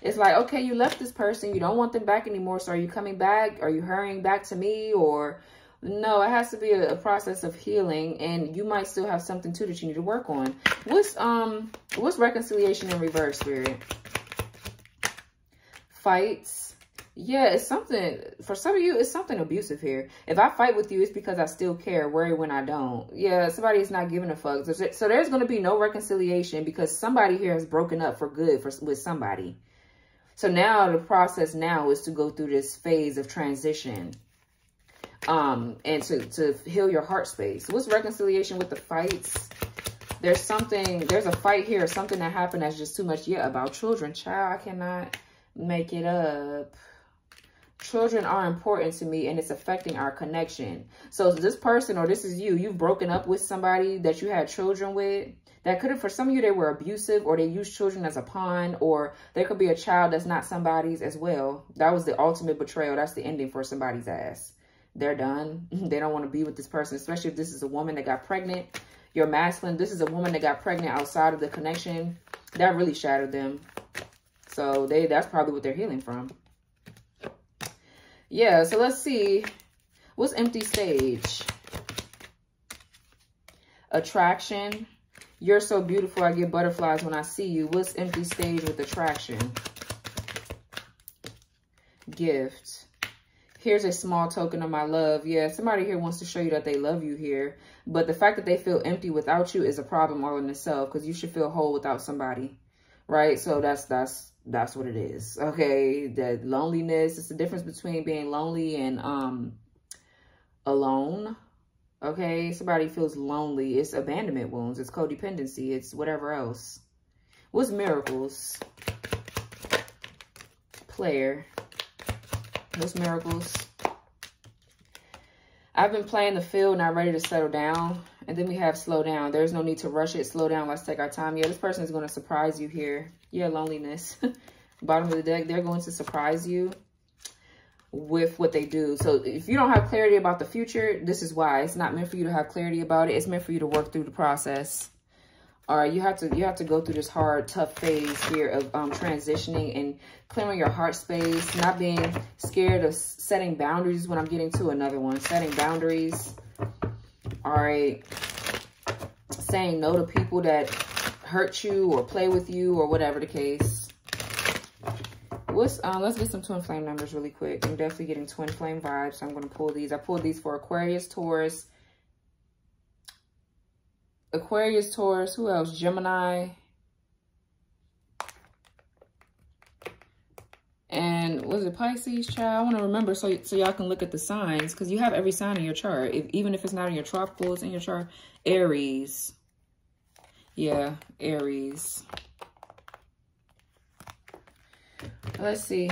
It's like, okay, you left this person, you don't want them back anymore, so are you coming back? Are you hurrying back to me? Or no, it has to be a, a process of healing and you might still have something too that you need to work on. What's um what's reconciliation in reverse, spirit? Fights yeah, it's something, for some of you, it's something abusive here. If I fight with you, it's because I still care, worry when I don't. Yeah, somebody is not giving a fuck. So there's going to be no reconciliation because somebody here has broken up for good for, with somebody. So now the process now is to go through this phase of transition um, and to, to heal your heart space. What's reconciliation with the fights? There's something, there's a fight here, something that happened that's just too much. Yeah, about children. Child, I cannot make it up children are important to me and it's affecting our connection. So this person or this is you, you've broken up with somebody that you had children with. That could have, for some of you, they were abusive or they used children as a pawn or there could be a child that's not somebody's as well. That was the ultimate betrayal. That's the ending for somebody's ass. They're done. they don't want to be with this person, especially if this is a woman that got pregnant. You're masculine. This is a woman that got pregnant outside of the connection. That really shattered them. So they that's probably what they're healing from yeah, so let's see. What's empty stage? Attraction. You're so beautiful, I get butterflies when I see you. What's empty stage with attraction? Gift. Here's a small token of my love. Yeah, somebody here wants to show you that they love you here. But the fact that they feel empty without you is a problem all in itself because you should feel whole without somebody. Right? So that's that's that's what it is. Okay. That loneliness, it's the difference between being lonely and um alone. Okay. Somebody feels lonely. It's abandonment wounds. It's codependency. It's whatever else. What's miracles? Player. What's miracles? I've been playing the field, not ready to settle down. And then we have slow down. There's no need to rush it. Slow down. Let's take our time. Yeah, this person is going to surprise you here. Yeah, loneliness. Bottom of the deck, they're going to surprise you with what they do. So if you don't have clarity about the future, this is why. It's not meant for you to have clarity about it. It's meant for you to work through the process. All right, you have to you have to go through this hard, tough phase here of um, transitioning and clearing your heart space, not being scared of setting boundaries when I'm getting to another one. Setting boundaries. All right. Saying no to people that hurt you or play with you or whatever the case. What's uh, let's get some twin flame numbers really quick. I'm definitely getting twin flame vibes. So I'm going to pull these. I pulled these for Aquarius, Taurus, Aquarius, Taurus. Who else? Gemini. And was it Pisces, child? I want to remember so so y'all can look at the signs because you have every sign in your chart. If, even if it's not in your tropicals, in your chart. Aries. Yeah, Aries. Let's see.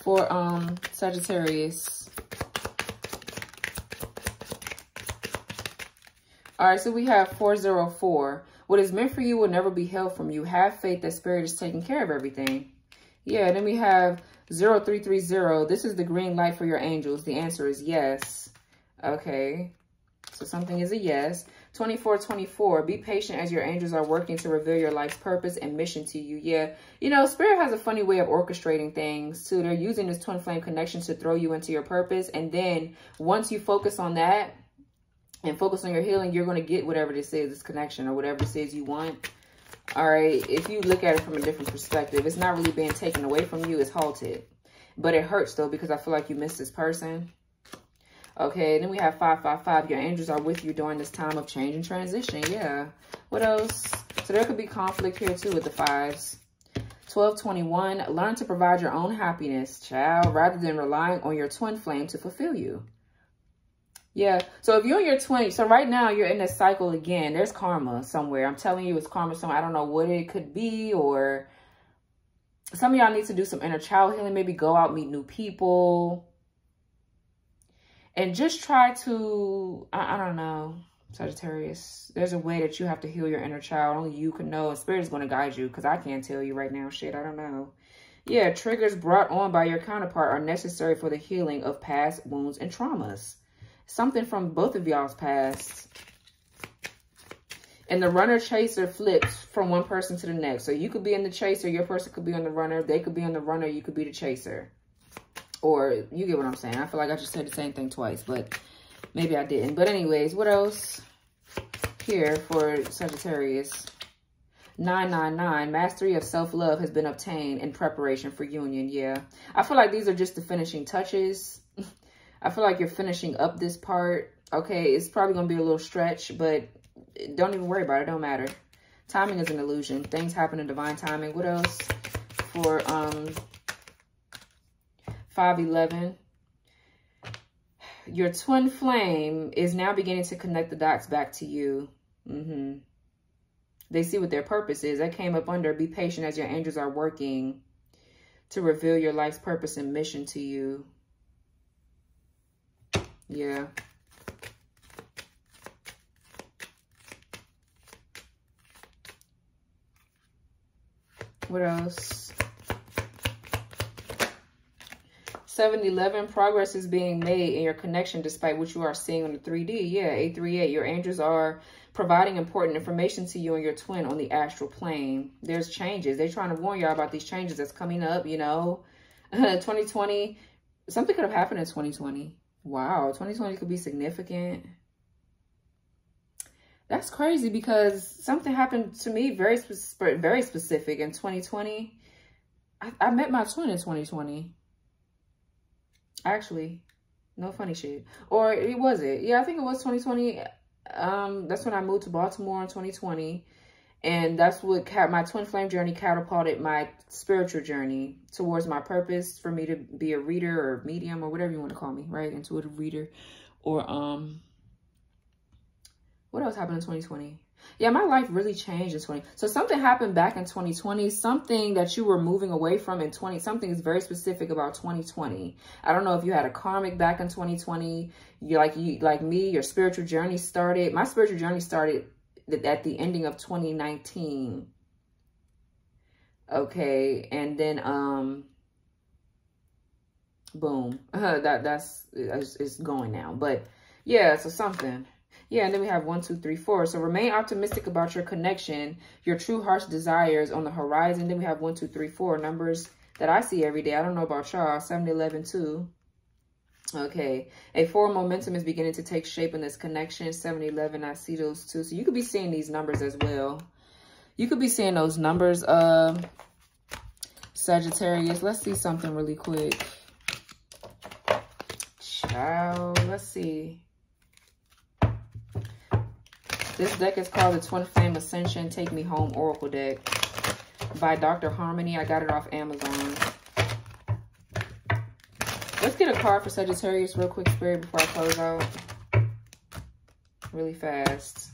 For um Sagittarius. All right, so we have 404. What is meant for you will never be held from you. Have faith that spirit is taking care of everything. Yeah, then we have 0330. This is the green light for your angels. The answer is yes. Okay. So something is a yes. 2424, be patient as your angels are working to reveal your life's purpose and mission to you. Yeah, you know, Spirit has a funny way of orchestrating things too. They're using this twin flame connection to throw you into your purpose. And then once you focus on that and focus on your healing, you're going to get whatever this is, this connection or whatever this is you want. All right, if you look at it from a different perspective, it's not really being taken away from you, it's halted. But it hurts though because I feel like you missed this person. Okay, then we have 555. Your angels are with you during this time of change and transition. Yeah. What else? So there could be conflict here too with the fives. 1221, learn to provide your own happiness, child, rather than relying on your twin flame to fulfill you. Yeah. So if you're in your 20s, so right now you're in this cycle again. There's karma somewhere. I'm telling you, it's karma somewhere. I don't know what it could be or some of y'all need to do some inner child healing. Maybe go out, meet new people. And just try to, I, I don't know, Sagittarius. There's a way that you have to heal your inner child. Only you can know. Spirit is going to guide you because I can't tell you right now. Shit, I don't know. Yeah, triggers brought on by your counterpart are necessary for the healing of past wounds and traumas. Something from both of y'all's past. And the runner chaser flips from one person to the next. So you could be in the chaser, your person could be on the runner, they could be on the runner, you could be the chaser. Or you get what I'm saying. I feel like I just said the same thing twice, but maybe I didn't. But anyways, what else here for Sagittarius? 999, mastery of self-love has been obtained in preparation for union. Yeah, I feel like these are just the finishing touches. I feel like you're finishing up this part. Okay, it's probably going to be a little stretch, but don't even worry about it. It don't matter. Timing is an illusion. Things happen in divine timing. What else for um 511? Your twin flame is now beginning to connect the dots back to you. Mm -hmm. They see what their purpose is. That came up under, be patient as your angels are working to reveal your life's purpose and mission to you. Yeah. What else? 7-Eleven, progress is being made in your connection despite what you are seeing on the 3D. Yeah, 838, your angels are providing important information to you and your twin on the astral plane. There's changes. They're trying to warn y'all about these changes that's coming up, you know. 2020, something could have happened in 2020. Wow, 2020 could be significant. That's crazy because something happened to me very very specific in 2020. I, I met my twin in 2020. Actually, no funny shit. Or it was it? Yeah, I think it was 2020. Um, that's when I moved to Baltimore in 2020. And that's what my twin flame journey catapulted my spiritual journey towards my purpose for me to be a reader or medium or whatever you want to call me, right? Intuitive reader. Or, um, what else happened in 2020? Yeah, my life really changed in 20. So something happened back in 2020, something that you were moving away from in 20, something is very specific about 2020. I don't know if you had a karmic back in 2020. You like you like me, your spiritual journey started. My spiritual journey started at the ending of 2019. Okay, and then um boom. Uh, that that's it's, it's going now. But yeah, so something. Yeah, and then we have one, two, three, four. So remain optimistic about your connection, your true heart's desires on the horizon. Then we have one, two, three, four numbers that I see every day. I don't know about y'all. 7, 11, 2. Okay, a four momentum is beginning to take shape in this connection. 7-Eleven, I see those too. So you could be seeing these numbers as well. You could be seeing those numbers, uh, Sagittarius. Let's see something really quick. Ciao. Let's see. This deck is called the Twin Flame Ascension Take Me Home Oracle Deck by Dr. Harmony. I got it off Amazon. Let's get a card for Sagittarius real quick, Spirit, before I close out. Really fast.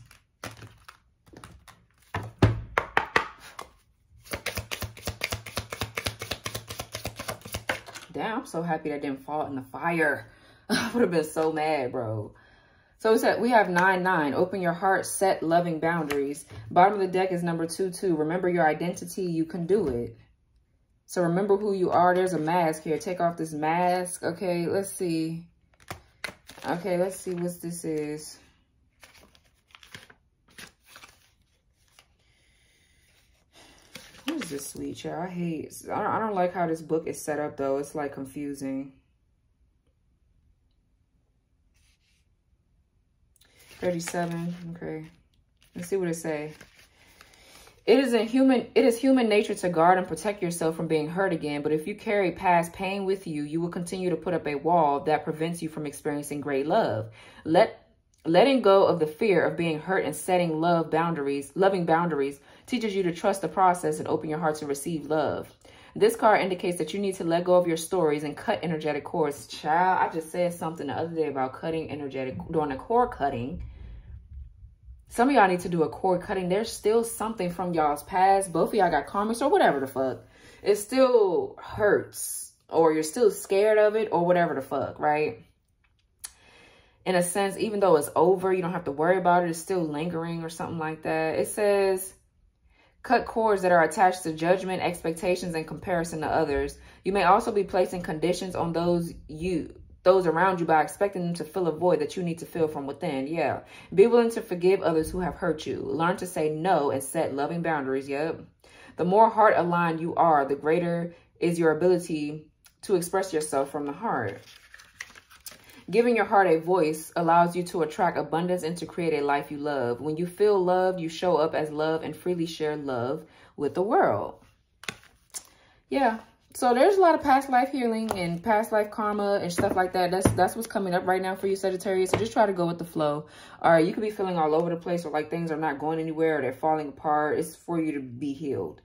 Damn, I'm so happy that didn't fall in the fire. I would have been so mad, bro. So we said we have 9-9. Open your heart, set loving boundaries. Bottom of the deck is number 2-2. Remember your identity. You can do it. So remember who you are. There's a mask here. Take off this mask. Okay, let's see. Okay, let's see what this is. What is this sweet child? I hate, I don't, I don't like how this book is set up though. It's like confusing. 37, okay. Let's see what it say. It is a human it is human nature to guard and protect yourself from being hurt again, but if you carry past pain with you, you will continue to put up a wall that prevents you from experiencing great love. Let letting go of the fear of being hurt and setting love boundaries, loving boundaries teaches you to trust the process and open your heart to receive love. This card indicates that you need to let go of your stories and cut energetic cords. Child, I just said something the other day about cutting energetic, doing a cord cutting. Some of y'all need to do a cord cutting. There's still something from y'all's past. Both of y'all got karmics or whatever the fuck. It still hurts or you're still scared of it or whatever the fuck, right? In a sense, even though it's over, you don't have to worry about it. It's still lingering or something like that. It says Cut cords that are attached to judgment, expectations, and comparison to others. You may also be placing conditions on those you those around you by expecting them to fill a void that you need to fill from within. Yeah. Be willing to forgive others who have hurt you. Learn to say no and set loving boundaries. Yep. The more heart aligned you are, the greater is your ability to express yourself from the heart. Giving your heart a voice allows you to attract abundance and to create a life you love. When you feel loved, you show up as love and freely share love with the world. Yeah. So there's a lot of past life healing and past life karma and stuff like that. That's that's what's coming up right now for you, Sagittarius. So just try to go with the flow. All right, you could be feeling all over the place or like things are not going anywhere or they're falling apart. It's for you to be healed.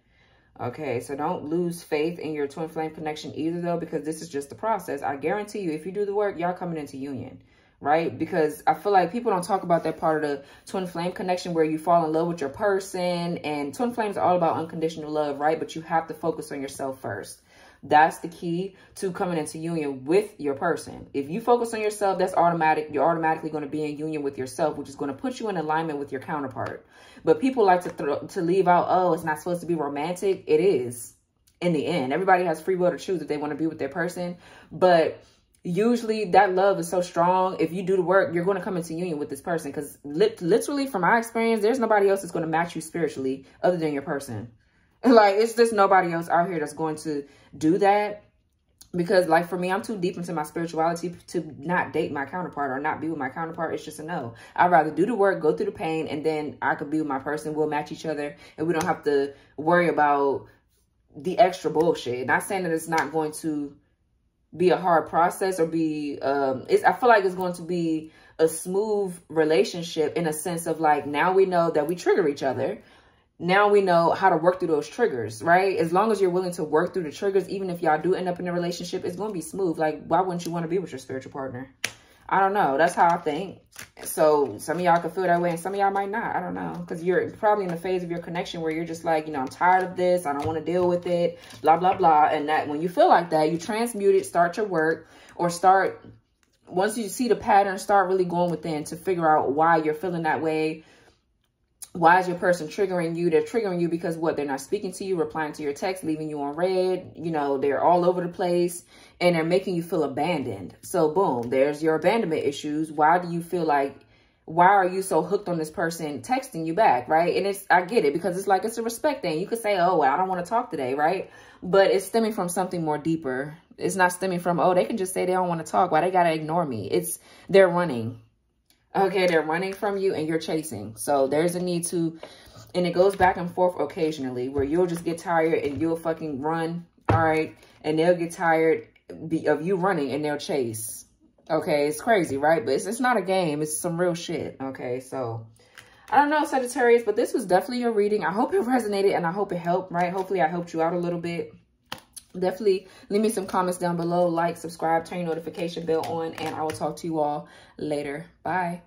Okay, so don't lose faith in your twin flame connection either, though, because this is just the process. I guarantee you, if you do the work, y'all coming into union, right? Because I feel like people don't talk about that part of the twin flame connection where you fall in love with your person. And twin flames are all about unconditional love, right? But you have to focus on yourself first. That's the key to coming into union with your person. If you focus on yourself, that's automatic. You're automatically going to be in union with yourself, which is going to put you in alignment with your counterpart. But people like to throw, to leave out, oh, it's not supposed to be romantic. It is in the end. Everybody has free will to choose if they want to be with their person. But usually that love is so strong. If you do the work, you're going to come into union with this person. Because li literally, from my experience, there's nobody else that's going to match you spiritually other than your person. Like, it's just nobody else out here that's going to do that. Because, like, for me, I'm too deep into my spirituality to not date my counterpart or not be with my counterpart. It's just a no. I'd rather do the work, go through the pain, and then I could be with my person. We'll match each other, and we don't have to worry about the extra bullshit. Not saying that it's not going to be a hard process or be, um, it's, I feel like it's going to be a smooth relationship in a sense of like, now we know that we trigger each other now we know how to work through those triggers, right? As long as you're willing to work through the triggers, even if y'all do end up in a relationship, it's going to be smooth. Like, why wouldn't you want to be with your spiritual partner? I don't know. That's how I think. So some of y'all can feel that way and some of y'all might not. I don't know. Because you're probably in the phase of your connection where you're just like, you know, I'm tired of this. I don't want to deal with it. Blah, blah, blah. And that when you feel like that, you transmute it, start your work or start, once you see the pattern, start really going within to figure out why you're feeling that way why is your person triggering you? They're triggering you because what? They're not speaking to you, replying to your text, leaving you on read. You know, they're all over the place and they're making you feel abandoned. So boom, there's your abandonment issues. Why do you feel like, why are you so hooked on this person texting you back, right? And it's, I get it because it's like, it's a respect thing. You could say, oh, well, I don't want to talk today, right? But it's stemming from something more deeper. It's not stemming from, oh, they can just say they don't want to talk. Why they got to ignore me? It's, they're running Okay, they're running from you and you're chasing. So there's a need to, and it goes back and forth occasionally where you'll just get tired and you'll fucking run, all right? And they'll get tired of you running and they'll chase. Okay, it's crazy, right? But it's, it's not a game. It's some real shit, okay? So, I don't know, Sagittarius, but this was definitely your reading. I hope it resonated and I hope it helped, right? Hopefully I helped you out a little bit definitely leave me some comments down below. Like subscribe turn your notification bell on and i will talk to you all later. Bye